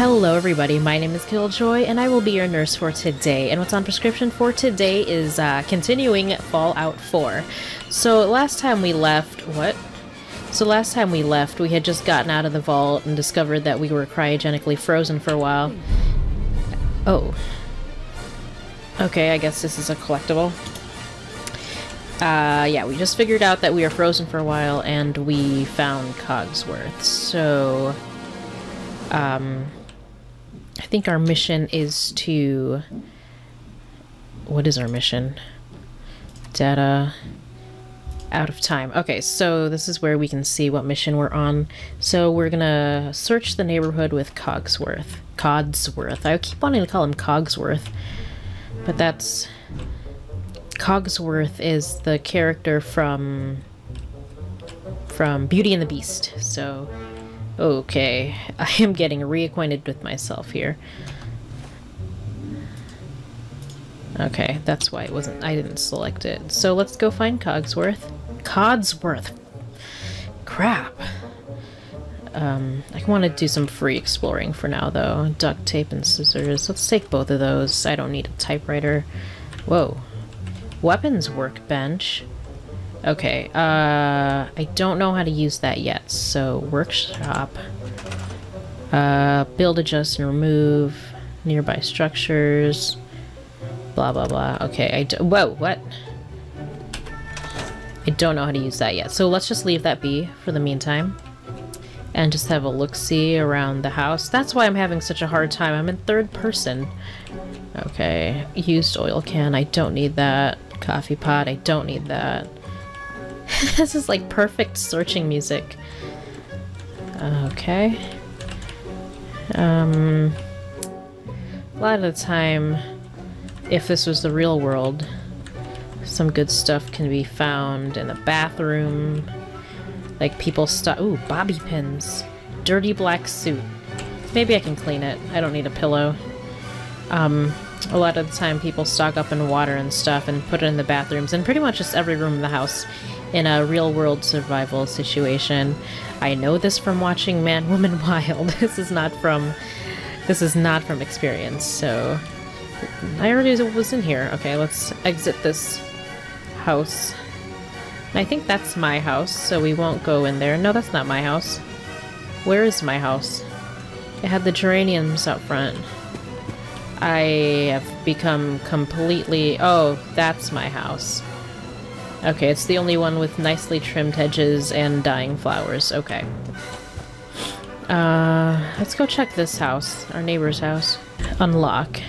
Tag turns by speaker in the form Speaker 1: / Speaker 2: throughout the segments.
Speaker 1: Hello, everybody. My name is Killjoy, and I will be your nurse for today. And what's on prescription for today is uh, continuing Fallout 4. So, last time we left. What? So, last time we left, we had just gotten out of the vault and discovered that we were cryogenically frozen for a while. Oh. Okay, I guess this is a collectible. Uh, yeah, we just figured out that we were frozen for a while, and we found Cogsworth. So, um, I think our mission is to. What is our mission? Data. Out of time. Okay, so this is where we can see what mission we're on. So we're gonna search the neighborhood with Cogsworth. Codsworth. I keep wanting to call him Cogsworth, but that's. Cogsworth is the character from. from Beauty and the Beast. So Okay, I am getting reacquainted with myself here. Okay, that's why it wasn't- I didn't select it. So let's go find Cogsworth. Codsworth! Crap! Um, I want to do some free exploring for now, though. Duct tape and scissors. Let's take both of those. I don't need a typewriter. Whoa. Weapons workbench. Okay, uh, I don't know how to use that yet, so workshop. Uh, build, adjust, and remove nearby structures. Blah, blah, blah. Okay, I do- whoa, what? I don't know how to use that yet, so let's just leave that be for the meantime. And just have a look-see around the house. That's why I'm having such a hard time. I'm in third person. Okay, used oil can. I don't need that. Coffee pot. I don't need that. this is like perfect searching music. Okay. Um, a lot of the time, if this was the real world, some good stuff can be found in the bathroom. Like people stop. Ooh, bobby pins. Dirty black suit. Maybe I can clean it. I don't need a pillow. Um, a lot of the time people stock up in water and stuff and put it in the bathrooms and pretty much just every room in the house in a real world survival situation. I know this from watching Man Woman Wild. This is not from this is not from experience. So I already was in here. Okay, let's exit this house. I think that's my house, so we won't go in there. No, that's not my house. Where is my house? It had the geraniums out front. I have become completely... Oh, that's my house. Okay, it's the only one with nicely trimmed hedges and dying flowers. Okay. Uh, let's go check this house, our neighbor's house. Unlock.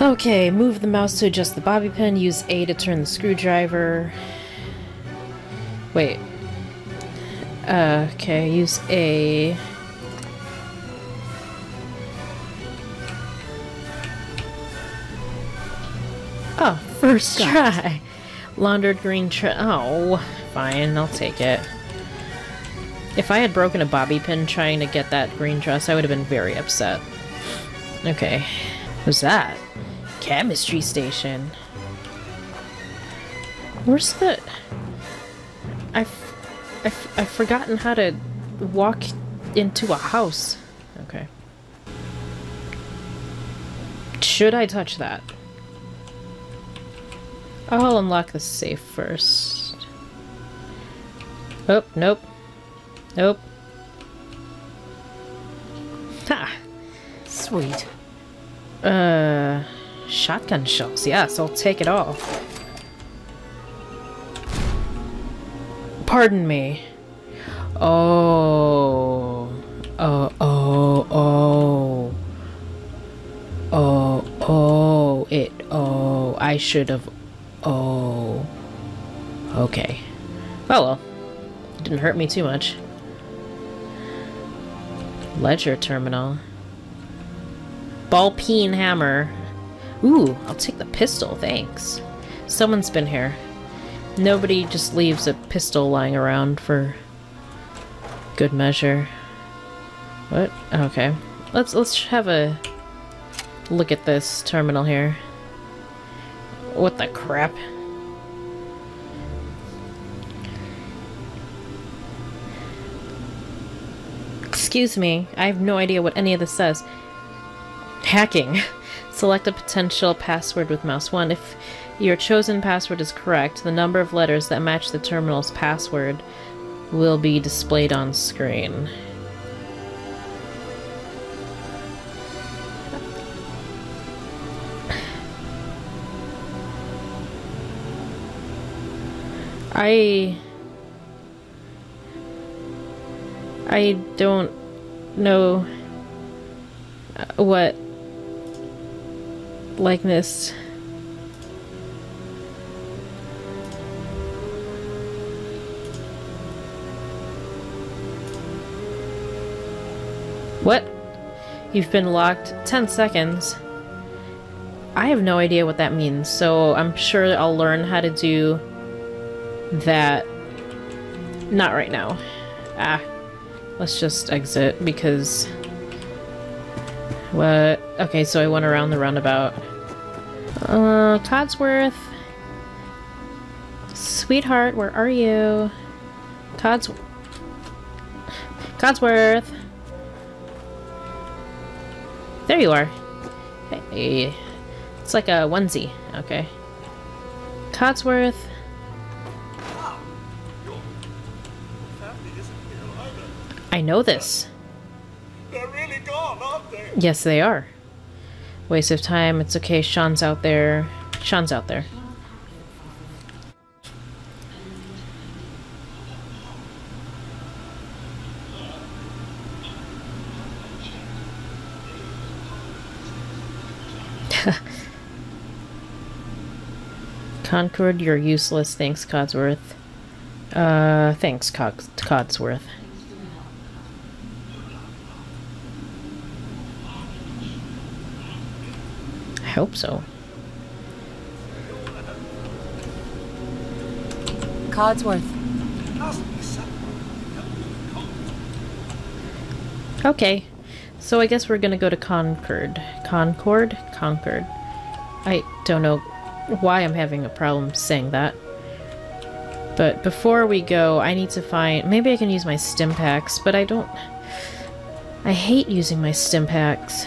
Speaker 1: Okay, move the mouse to adjust the bobby pin, use A to turn the screwdriver. Wait. Uh, okay, use A. Oh, first try. Laundered green Oh, fine, I'll take it. If I had broken a bobby pin trying to get that green dress, I would have been very upset. Okay. What's that? Chemistry station. Where's the... I've, I've, I've forgotten how to walk into a house. Okay. Should I touch that? I'll unlock the safe first. Oh, nope. Nope. Ha!
Speaker 2: Sweet.
Speaker 1: Uh, shotgun shells. Yes, I'll take it all. Pardon me. Oh. Oh, oh, oh. Oh, oh, it, oh, I should have, oh. Okay. Oh well. Didn't hurt me too much. Ledger terminal. Ball peen hammer. Ooh, I'll take the pistol, thanks. Someone's been here. Nobody just leaves a pistol lying around for good measure. What? Okay. Let's let's have a look at this terminal here. What the crap? Excuse me, I have no idea what any of this says. Hacking. Select a potential password with mouse 1. If your chosen password is correct, the number of letters that match the terminal's password will be displayed on screen. I I don't know what likeness What? You've been locked 10 seconds. I have no idea what that means, so I'm sure I'll learn how to do that. Not right now. Ah. Let's just exit because... What? Okay, so I went around the roundabout. Uh, Codsworth. Sweetheart, where are you? Cods... Codsworth! There you are. Hey. It's like a onesie. Okay. Codsworth. I know this.
Speaker 2: They're really gone, aren't they?
Speaker 1: Yes, they are. Waste of time. It's okay. Shaun's out there. Shaun's out there. Concord, you're useless. Thanks, Codsworth. Uh, thanks, Cods Codsworth. Hope so.
Speaker 3: Codsworth.
Speaker 1: Okay, so I guess we're gonna go to Concord. Concord? Concord. I don't know why I'm having a problem saying that. But before we go, I need to find... Maybe I can use my Stimpaks, but I don't... I hate using my Stimpaks.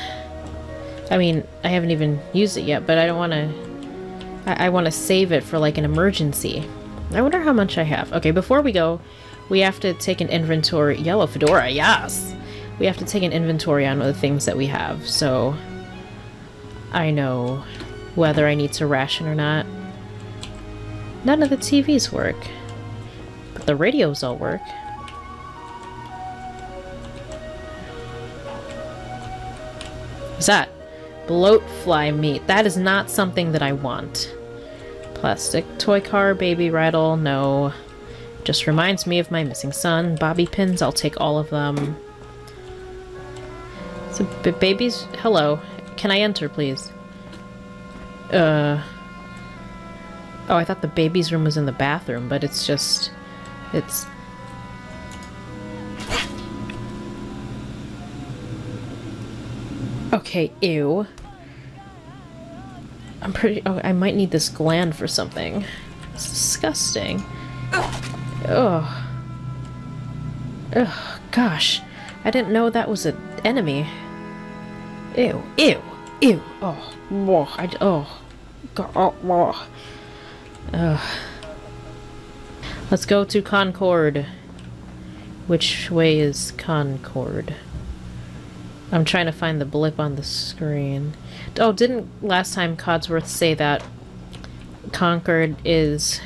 Speaker 1: I mean, I haven't even used it yet, but I don't want to... I, I want to save it for, like, an emergency. I wonder how much I have. Okay, before we go, we have to take an inventory... Yellow fedora, yes! We have to take an inventory on the things that we have, so... I know whether I need to ration or not. None of the TVs work. But the radios all work. What's that? Bloatfly meat. That is not something that I want. Plastic toy car, baby rattle, no. Just reminds me of my missing son. Bobby pins, I'll take all of them. So, babies, hello. Can I enter, please? Uh... Oh, I thought the baby's room was in the bathroom, but it's just... It's... Okay, ew. I'm pretty... Oh, I might need this gland for something. It's disgusting. Ugh. Ugh, gosh. I didn't know that was an enemy. Ew, ew, ew. Oh, whoa, I... Oh. God, oh. Ugh. Let's go to Concord. Which way is Concord? I'm trying to find the blip on the screen. Oh, didn't last time Codsworth say that Concord is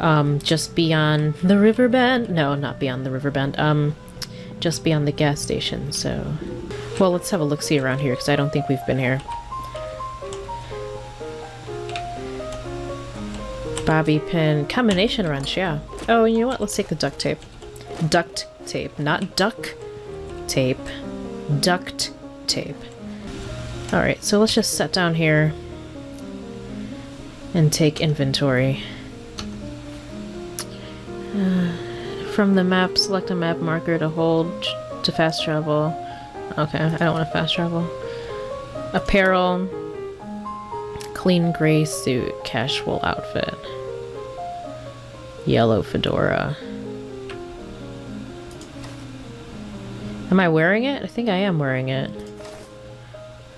Speaker 1: um, just beyond the river bend? No, not beyond the river bend. Um, just beyond the gas station, so... Well, let's have a look-see around here, because I don't think we've been here. Bobby pin. Combination wrench, yeah. Oh, you know what? Let's take the duct tape. Duct tape, not duck tape. Duct tape. Alright, so let's just set down here and take inventory. Uh, from the map, select a map marker to hold to fast travel. Okay, I don't want to fast travel. Apparel. Clean gray suit, casual outfit. Yellow fedora. Am I wearing it? I think I am wearing it.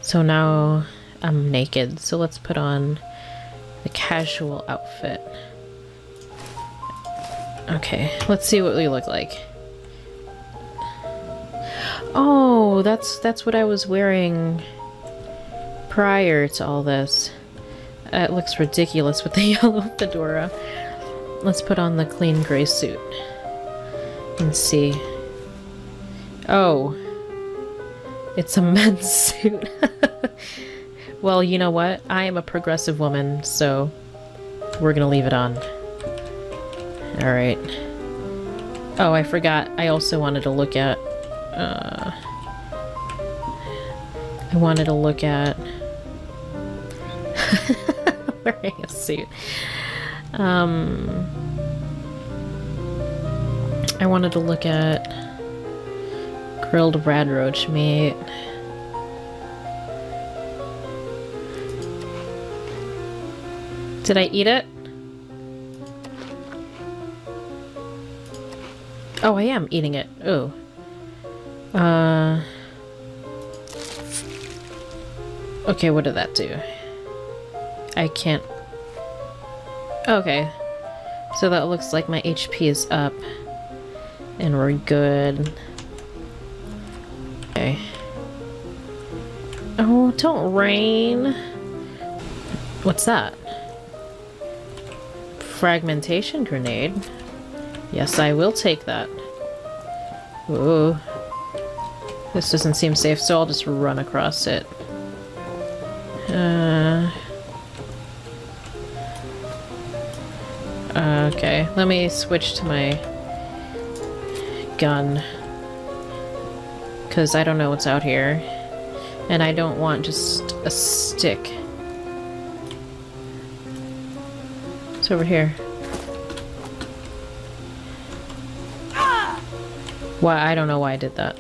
Speaker 1: So now I'm naked. So let's put on the casual outfit. Okay, let's see what we look like. Oh, that's that's what I was wearing prior to all this. Uh, it looks ridiculous with the yellow fedora. Let's put on the clean gray suit and see. Oh, it's a men's suit. well, you know what? I am a progressive woman, so we're gonna leave it on. Alright. Oh, I forgot. I also wanted to look at... Uh, I wanted to look at... wearing a suit. Um... I wanted to look at grilled rad roach meat. Did I eat it? Oh, I am eating it. Oh. Uh... Okay, what did that do? I can't... Okay. So that looks like my HP is up. And we're good. Okay. Oh, don't rain. What's that? Fragmentation grenade. Yes, I will take that. Ooh. This doesn't seem safe, so I'll just run across it. Uh... Okay, let me switch to my gun. Because I don't know what's out here. And I don't want just a stick. It's over here. Why? I don't know why I did that.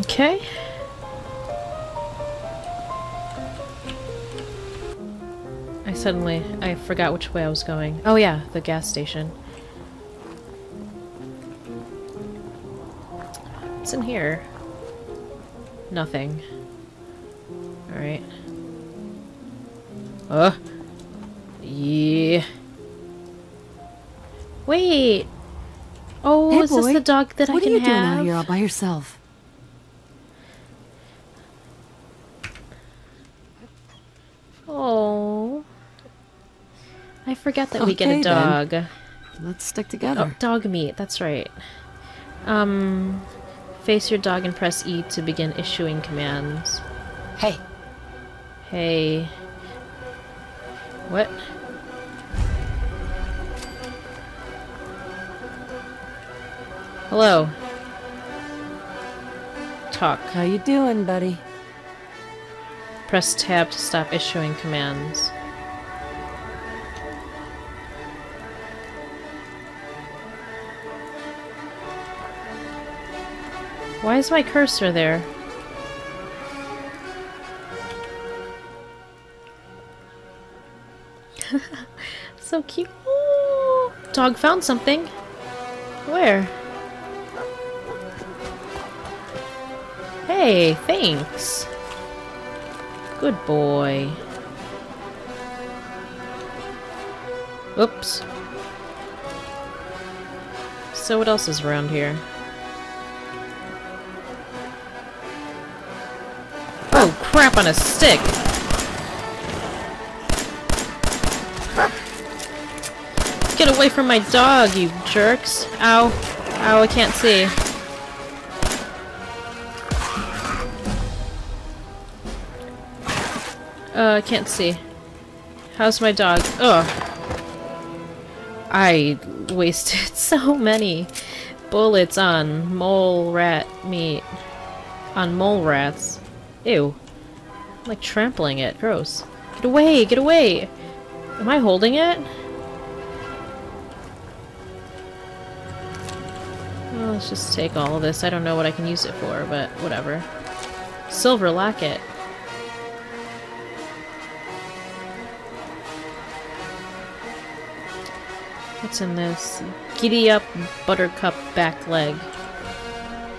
Speaker 1: Okay. I suddenly, I forgot which way I was going. Oh yeah, the gas station. In here? Nothing. Alright. Uh. Yeah. Wait! Oh,
Speaker 3: Hey,
Speaker 1: is this the dog that
Speaker 3: what
Speaker 1: I can have?
Speaker 3: What are you doing out here all by yourself?
Speaker 1: Oh. I forgot that we get a
Speaker 3: Okay, then.
Speaker 1: dog.
Speaker 3: Let's stick together.
Speaker 1: Oh,
Speaker 3: together.
Speaker 1: Dogmeat, that's right. Um, face your dog and press E to begin issuing commands.
Speaker 3: Hey,
Speaker 1: Hey. What? Hello. Talk.
Speaker 3: how you doing, buddy?
Speaker 1: Press tab to stop issuing commands. Why is my cursor there? so cute. Ooh. Dog found something. Where? Hey, thanks. Good boy. Oops. So what else is around here? Crap on a stick! Get away from my dog, you jerks! Ow. Ow, I can't see. Uh, I can't see. How's my dog? Ugh. I wasted so many bullets on mole rat meat. On mole rats. Ew. I'm like trampling it. Gross. Get away! Get away! Am I holding it? Well, let's just take all of this. I don't know what I can use it for, but whatever. Silver locket. What's in this? Giddy up buttercup back leg.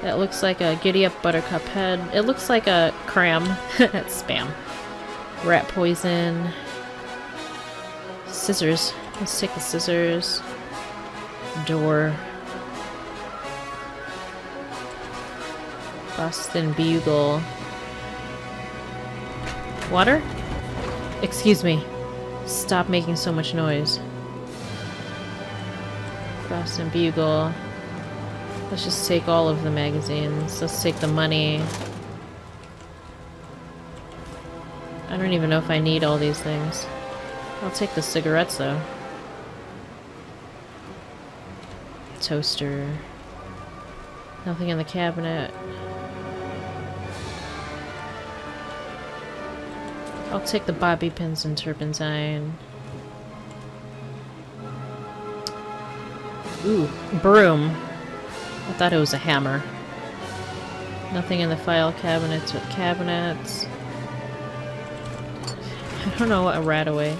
Speaker 1: That looks like a giddy up buttercup head. It looks like a cram. That's spam. Rat poison. Scissors. Let's take the scissors. Door. Boston Bugle. Water? Excuse me. Stop making so much noise. Boston Bugle. Let's just take all of the magazines. Let's take the money. I don't even know if I need all these things. I'll take the cigarettes though. Toaster. Nothing in the cabinet. I'll take the bobby pins and turpentine. Ooh, broom. I thought it was a hammer. Nothing in the file cabinets with cabinets. I don't know what a RadAway.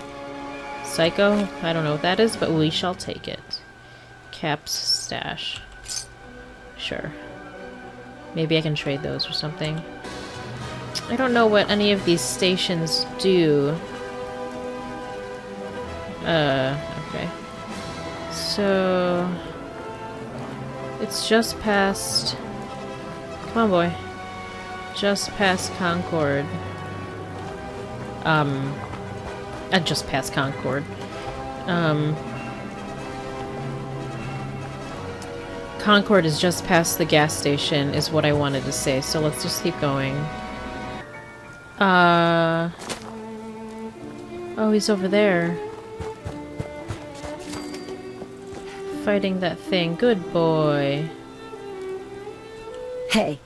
Speaker 1: Psycho? I don't know what that is, but we shall take it. Caps stash. Sure. Maybe I can trade those or something. I don't know what any of these stations do. Uh, okay. So... It's just past... Come on, boy. Just past Concord. Um... Uh, just past Concord. Um... Concord is just past the gas station, is what I wanted to say, so let's just keep going. Uh... Oh, he's over there. Fighting that thing. Good boy.
Speaker 3: Hey.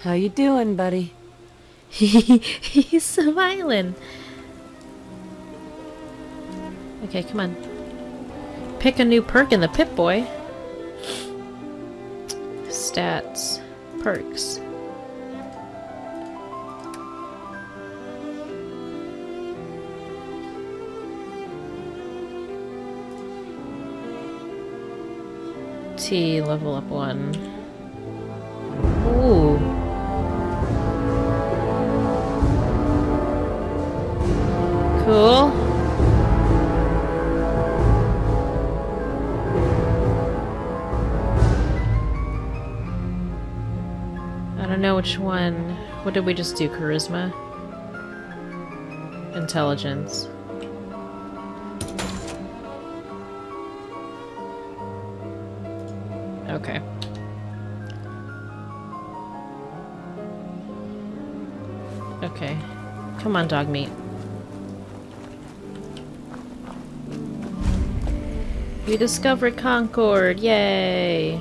Speaker 3: How you doing, buddy?
Speaker 1: he's smiling. Okay, come on. Pick a new perk in the Pip-Boy. Stats. Perks. T, level up one. Ooh. Cool. I don't know which one. What did we just do? Charisma? Intelligence. Come on, Dogmeat. We discovered Concord! Yay!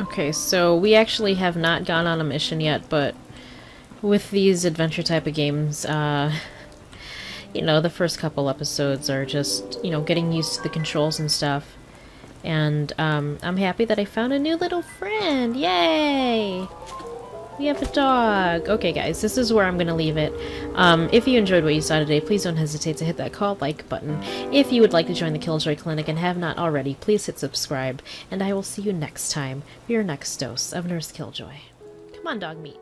Speaker 1: Okay, so we actually have not gone on a mission yet, but with these adventure type of games, uh, you know, the first couple episodes are just, you know, getting used to the controls and stuff. And um, I'm happy that I found a new little friend. Yay! We have a dog. Okay, guys, this is where I'm going to leave it. Um, if you enjoyed what you saw today, please don't hesitate to hit that call like button. If you would like to join the Killjoy Clinic and have not already, please hit subscribe. And I will see you next time for your next dose of Nurse Killjoy. Come on, Dogmeat.